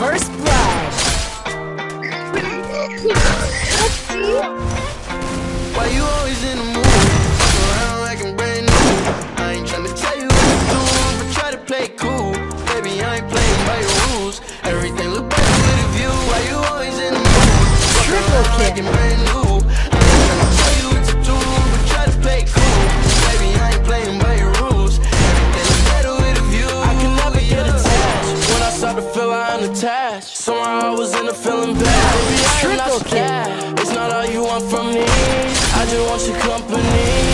first blood. Why you always in the mood? Around like I'm brand new. I ain't tell you what to do, but try to play cool. Baby, I ain't playing by your rules. Everything look better with a view. Why you always in the mood? Triple kick. Somewhere I was in a feeling bad. Baby, I am not scared. It's not all you want from me. I just want your company.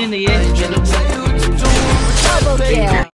in the edge. Yeah.